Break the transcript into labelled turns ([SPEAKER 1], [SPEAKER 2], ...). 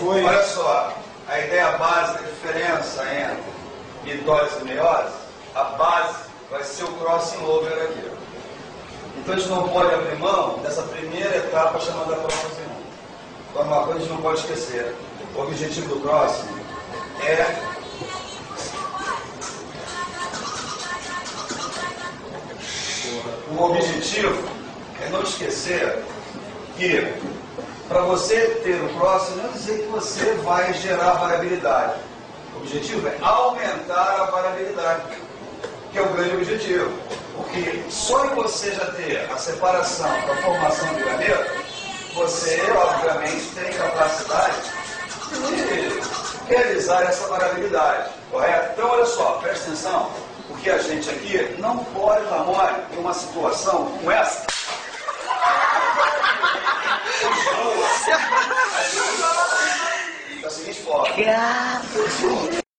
[SPEAKER 1] Foi.
[SPEAKER 2] Olha só, a ideia básica, a diferença entre mitose e meiose, a base vai ser o crossing over aqui. Então a gente não pode abrir mão dessa primeira etapa chamada crossing over. Então uma coisa a gente não pode esquecer. O objetivo do crossing é o objetivo é não esquecer que para você ter o próximo, não dizer que você vai gerar variabilidade. O objetivo é aumentar a variabilidade, que é o grande objetivo. Porque só em você já ter a separação da formação de granito, você, obviamente, tem capacidade de realizar essa variabilidade. Correto? Então, olha só, presta atenção, porque a gente aqui não pode dar mole em uma situação como essa. Forma.